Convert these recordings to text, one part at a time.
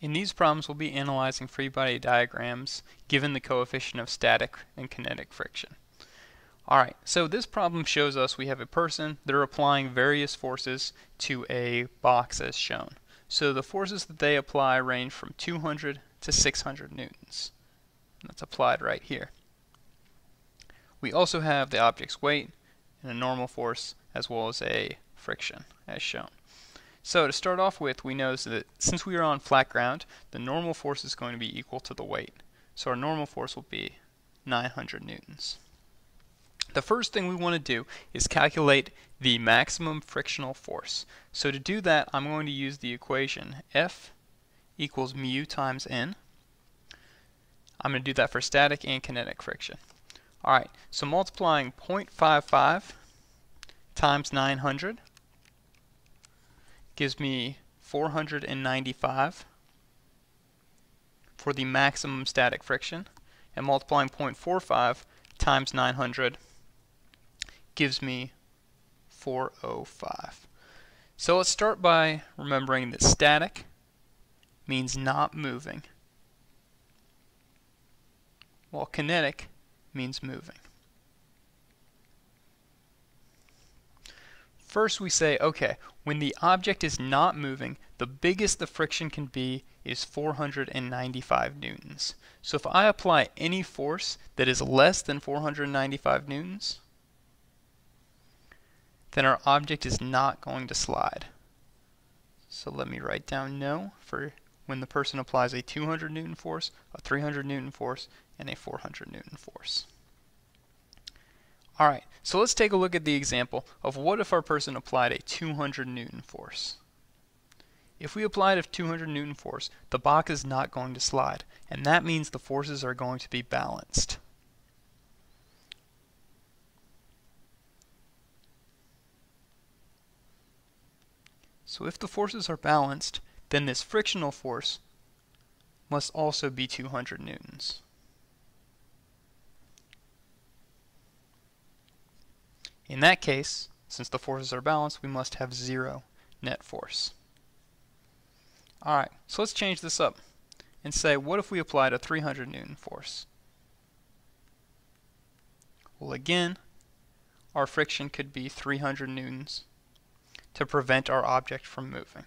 In these problems, we'll be analyzing free body diagrams given the coefficient of static and kinetic friction. Alright, so this problem shows us we have a person that are applying various forces to a box as shown. So the forces that they apply range from 200 to 600 newtons. That's applied right here. We also have the object's weight and a normal force as well as a friction as shown. So to start off with, we know that since we are on flat ground, the normal force is going to be equal to the weight. So our normal force will be 900 newtons. The first thing we want to do is calculate the maximum frictional force. So to do that, I'm going to use the equation F equals mu times N. I'm going to do that for static and kinetic friction. Alright, so multiplying 0.55 times 900 gives me 495 for the maximum static friction and multiplying 0.45 times 900 gives me 405. So let's start by remembering that static means not moving while kinetic means moving. First we say, okay, when the object is not moving, the biggest the friction can be is 495 newtons. So if I apply any force that is less than 495 newtons, then our object is not going to slide. So let me write down no for when the person applies a 200 newton force, a 300 newton force, and a 400 newton force. Alright, so let's take a look at the example of what if our person applied a 200 Newton force. If we applied a 200 Newton force, the box is not going to slide, and that means the forces are going to be balanced. So if the forces are balanced, then this frictional force must also be 200 newtons. In that case, since the forces are balanced, we must have zero net force. Alright, so let's change this up and say, what if we applied a 300 Newton force? Well, again, our friction could be 300 newtons to prevent our object from moving.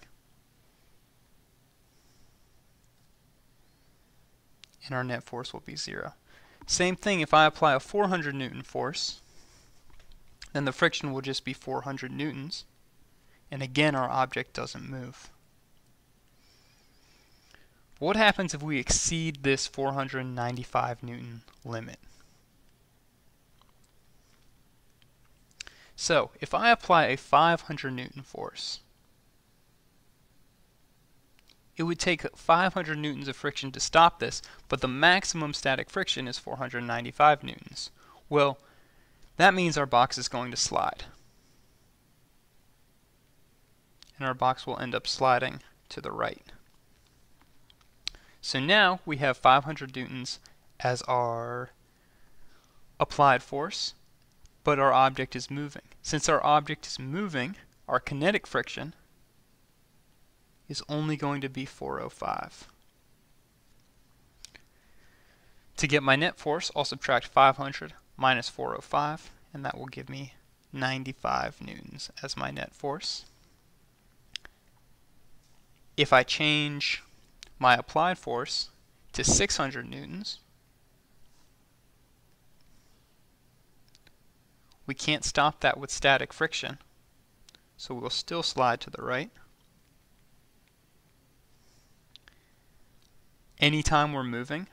And our net force will be zero. Same thing if I apply a 400 newton force, then the friction will just be 400 newtons. And again, our object doesn't move. What happens if we exceed this 495 newton limit? So, if I apply a 500 newton force, it would take 500 newtons of friction to stop this, but the maximum static friction is 495 newtons. Well, that means our box is going to slide. And our box will end up sliding to the right. So now we have 500 newtons as our applied force, but our object is moving. Since our object is moving, our kinetic friction is only going to be 405. To get my net force, I'll subtract 500 minus 405, and that will give me 95 newtons as my net force. If I change my applied force to 600 newtons, we can't stop that with static friction, so we'll still slide to the right. Anytime we're moving,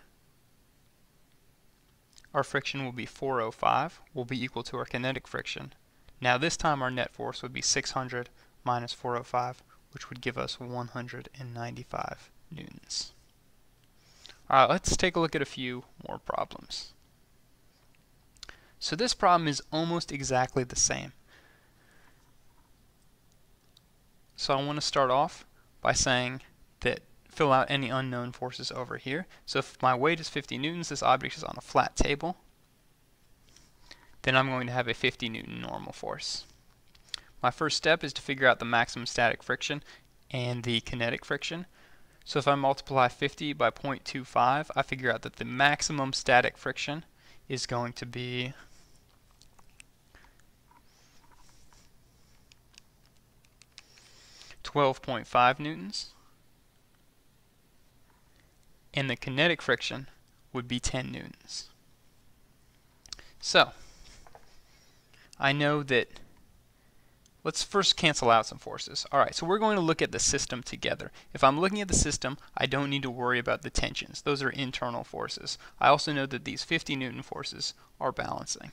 our friction will be 405, will be equal to our kinetic friction. Now this time our net force would be 600 minus 405, which would give us 195 newtons. Alright, let's take a look at a few more problems. So this problem is almost exactly the same. So I want to start off by saying that fill out any unknown forces over here. So if my weight is 50 newtons, this object is on a flat table, then I'm going to have a 50 newton normal force. My first step is to figure out the maximum static friction and the kinetic friction. So if I multiply 50 by 0.25, I figure out that the maximum static friction is going to be Twelve point five newtons, and the kinetic friction would be ten newtons. So I know that Let's first cancel out some forces. Alright, so we're going to look at the system together. If I'm looking at the system, I don't need to worry about the tensions. Those are internal forces. I also know that these 50 Newton forces are balancing.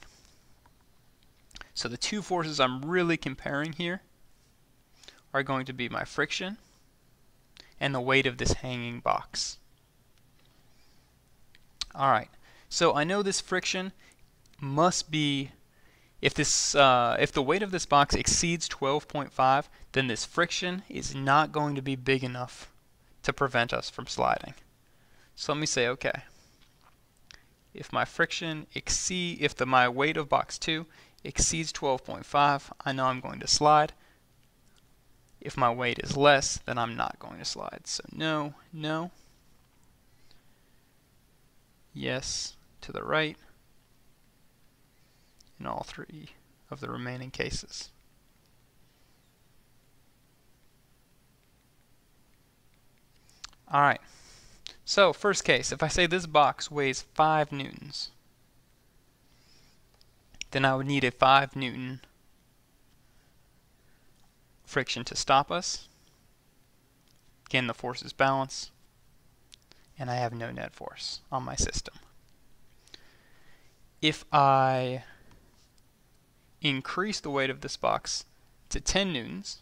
So the two forces I'm really comparing here are going to be my friction and the weight of this hanging box. Alright, so I know this friction must be if this, uh, if the weight of this box exceeds 12.5, then this friction is not going to be big enough to prevent us from sliding. So let me say, okay, if my friction exceed, if the my weight of box 2 exceeds 12.5, I know I'm going to slide. If my weight is less, then I'm not going to slide. So no, no, yes to the right, in all three of the remaining cases. Alright, so first case, if I say this box weighs 5 newtons, then I would need a 5 newton friction to stop us. Again, the force is balance, and I have no net force on my system. If I increase the weight of this box to 10 newtons,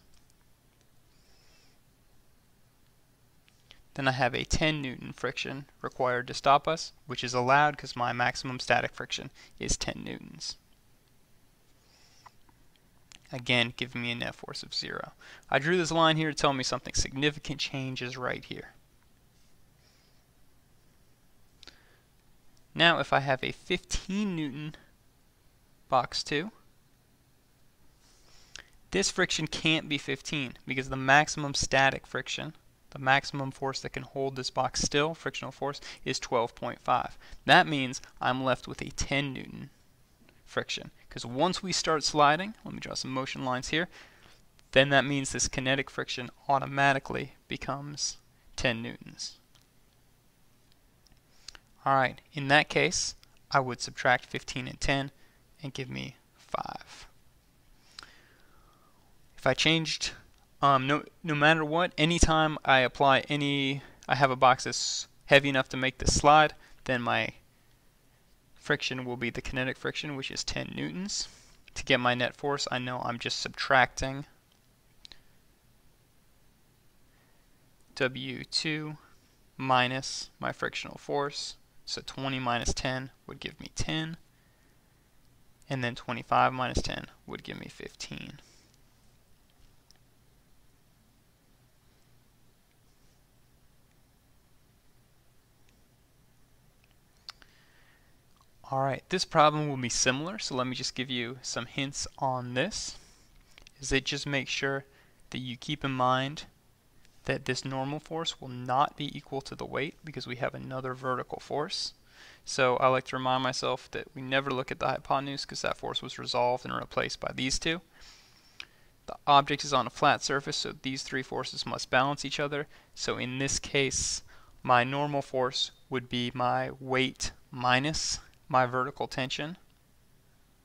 then I have a 10 newton friction required to stop us, which is allowed because my maximum static friction is 10 newtons. Again, giving me a net force of zero. I drew this line here to tell me something significant changes right here. Now if I have a 15 newton box 2, this friction can't be 15 because the maximum static friction, the maximum force that can hold this box still, frictional force, is 12.5. That means I'm left with a 10 Newton friction. Because once we start sliding, let me draw some motion lines here, then that means this kinetic friction automatically becomes 10 newtons. Alright, in that case, I would subtract 15 and 10 and give me 5 if I changed, um, no, no matter what, anytime I apply any, I have a box that's heavy enough to make this slide, then my friction will be the kinetic friction, which is 10 newtons. To get my net force, I know I'm just subtracting W2 minus my frictional force. So 20 minus 10 would give me 10. And then 25 minus 10 would give me 15. Alright, this problem will be similar, so let me just give you some hints on this. Is it just make sure that you keep in mind that this normal force will not be equal to the weight because we have another vertical force. So I like to remind myself that we never look at the hypotenuse because that force was resolved and replaced by these two. The object is on a flat surface, so these three forces must balance each other. So in this case, my normal force would be my weight minus my vertical tension.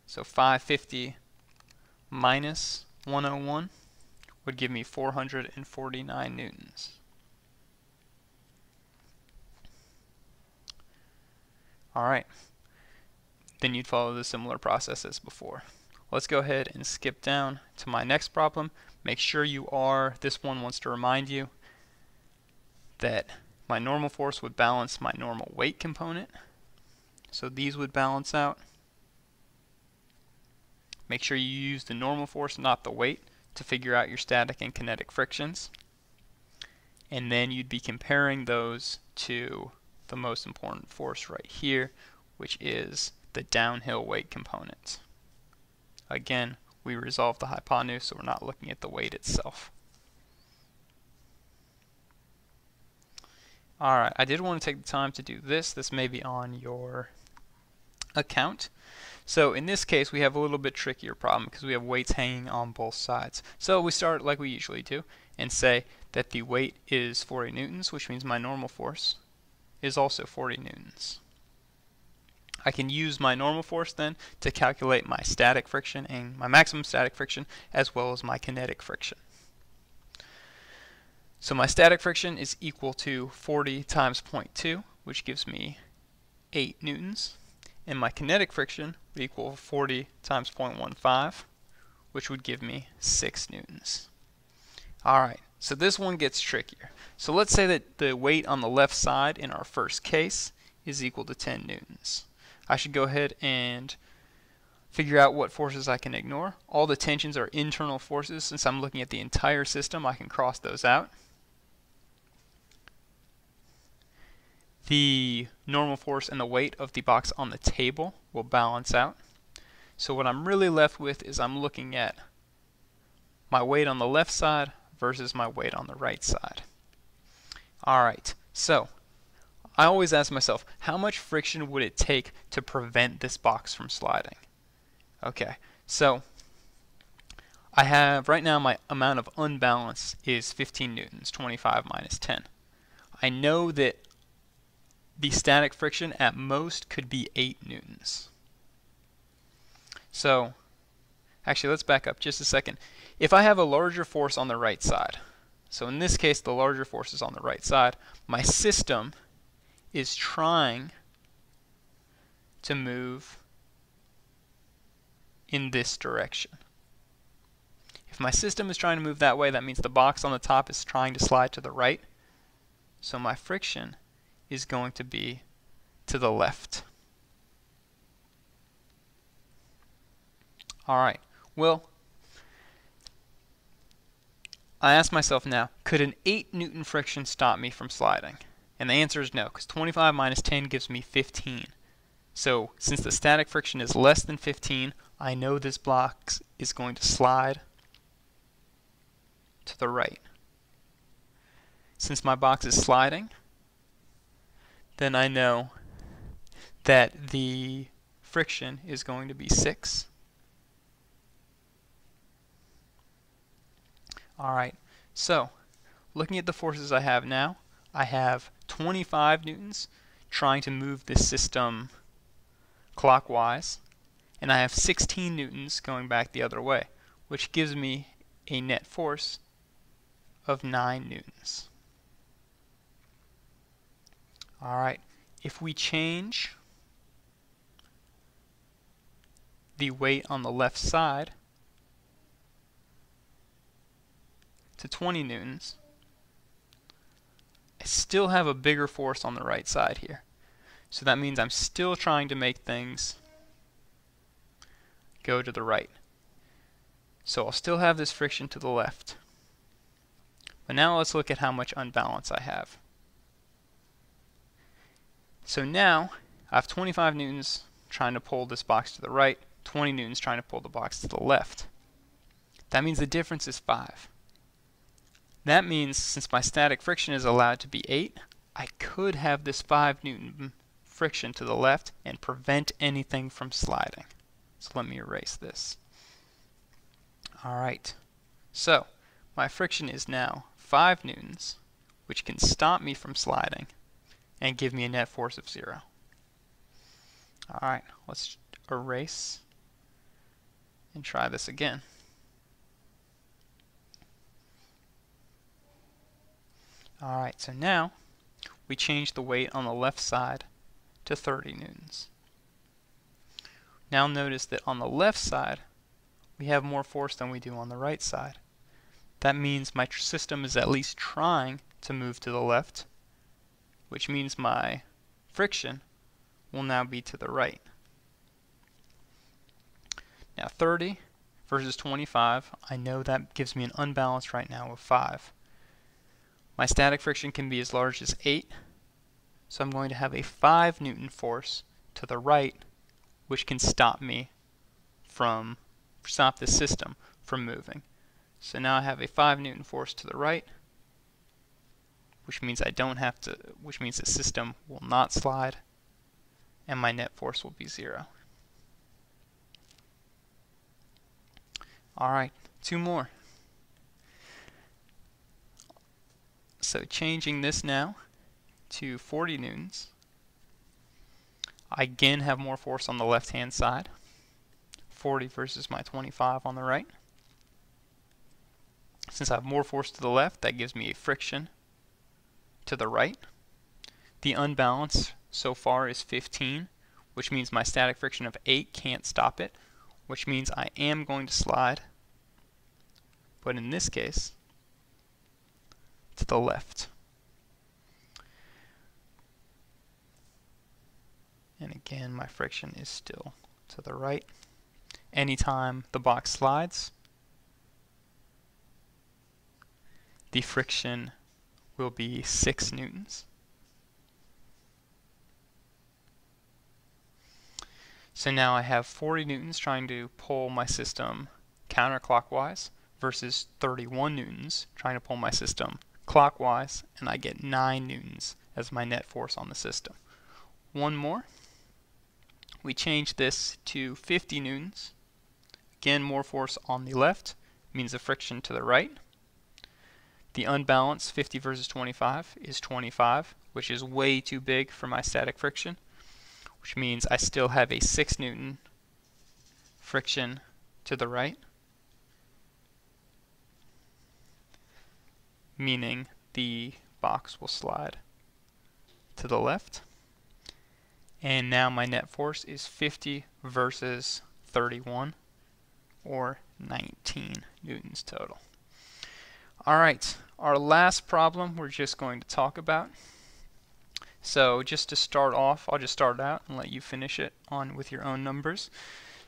So 550 minus 101 would give me 449 newtons. Alright, then you'd follow the similar process as before. Let's go ahead and skip down to my next problem. Make sure you are, this one wants to remind you that my normal force would balance my normal weight component. So these would balance out. Make sure you use the normal force, not the weight, to figure out your static and kinetic frictions. And then you'd be comparing those to the most important force right here, which is the downhill weight component. Again, we resolve the hypotenuse, so we're not looking at the weight itself. Alright, I did want to take the time to do this. This may be on your account. So in this case, we have a little bit trickier problem because we have weights hanging on both sides. So we start like we usually do and say that the weight is 40 newtons, which means my normal force is also 40 newtons. I can use my normal force then to calculate my static friction and my maximum static friction as well as my kinetic friction. So my static friction is equal to 40 times 0.2, which gives me 8 newtons. And my kinetic friction would equal 40 times 0.15, which would give me 6 newtons. Alright, so this one gets trickier. So let's say that the weight on the left side in our first case is equal to 10 newtons. I should go ahead and figure out what forces I can ignore. All the tensions are internal forces. Since I'm looking at the entire system, I can cross those out. The normal force and the weight of the box on the table will balance out. So what I'm really left with is I'm looking at my weight on the left side versus my weight on the right side. Alright, so I always ask myself, how much friction would it take to prevent this box from sliding? Okay, so I have, right now my amount of unbalance is 15 newtons, 25 minus 10. I know that the static friction at most could be 8 newtons. So, actually let's back up just a second. If I have a larger force on the right side, so in this case the larger force is on the right side, my system is trying to move in this direction. If my system is trying to move that way, that means the box on the top is trying to slide to the right. So my friction is going to be to the left. Alright, well, I ask myself now, could an 8 Newton friction stop me from sliding? And the answer is no, because 25 minus 10 gives me 15. So, since the static friction is less than 15, I know this block is going to slide to the right. Since my box is sliding, then I know that the friction is going to be 6. Alright, so looking at the forces I have now, I have 25 newtons trying to move this system clockwise, and I have 16 newtons going back the other way, which gives me a net force of 9 newtons. Alright, if we change the weight on the left side to 20 newtons, I still have a bigger force on the right side here. So that means I'm still trying to make things go to the right. So I'll still have this friction to the left. But now let's look at how much unbalance I have. So now I have 25 newtons trying to pull this box to the right, 20 newtons trying to pull the box to the left. That means the difference is 5. That means since my static friction is allowed to be 8, I could have this 5 newton friction to the left and prevent anything from sliding. So let me erase this. Alright, so my friction is now 5 newtons, which can stop me from sliding and give me a net force of 0. Alright, let's erase and try this again. Alright, so now we change the weight on the left side to 30 newtons. Now notice that on the left side we have more force than we do on the right side. That means my system is at least trying to move to the left which means my friction will now be to the right. Now 30 versus 25, I know that gives me an unbalance right now of 5. My static friction can be as large as 8, so I'm going to have a 5 newton force to the right, which can stop me from, stop the system from moving. So now I have a 5 newton force to the right, which means I don't have to, which means the system will not slide, and my net force will be zero. Alright, two more. So changing this now to 40 newtons, I again have more force on the left hand side, 40 versus my 25 on the right. Since I have more force to the left, that gives me a friction to the right. The unbalance so far is 15, which means my static friction of 8 can't stop it, which means I am going to slide, but in this case, to the left. And again, my friction is still to the right. Anytime the box slides, the friction will be 6 newtons. So now I have 40 newtons trying to pull my system counterclockwise versus 31 newtons trying to pull my system clockwise and I get 9 newtons as my net force on the system. One more. We change this to 50 newtons. Again, more force on the left means a friction to the right. The unbalance, 50 versus 25, is 25, which is way too big for my static friction, which means I still have a 6 Newton friction to the right, meaning the box will slide to the left. And now my net force is 50 versus 31, or 19 newtons total. All right, our last problem we're just going to talk about. So just to start off, I'll just start out and let you finish it on with your own numbers.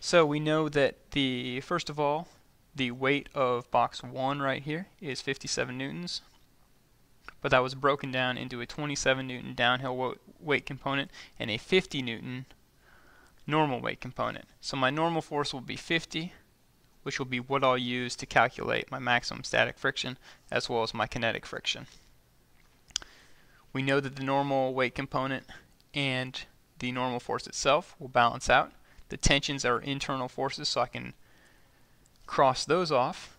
So we know that the first of all, the weight of box 1 right here is 57 newtons. But that was broken down into a 27 newton downhill weight component and a 50 newton normal weight component. So my normal force will be 50 which will be what I'll use to calculate my maximum static friction as well as my kinetic friction. We know that the normal weight component and the normal force itself will balance out. The tensions are internal forces so I can cross those off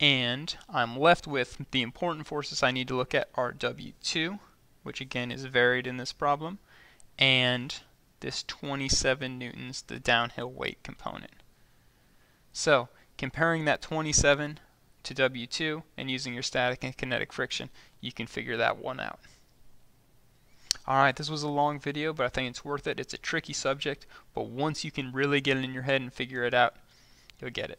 and I'm left with the important forces I need to look at are W2 which again is varied in this problem and this 27 newtons the downhill weight component. So comparing that 27 to W2 and using your static and kinetic friction, you can figure that one out. Alright, this was a long video, but I think it's worth it. It's a tricky subject, but once you can really get it in your head and figure it out, you'll get it.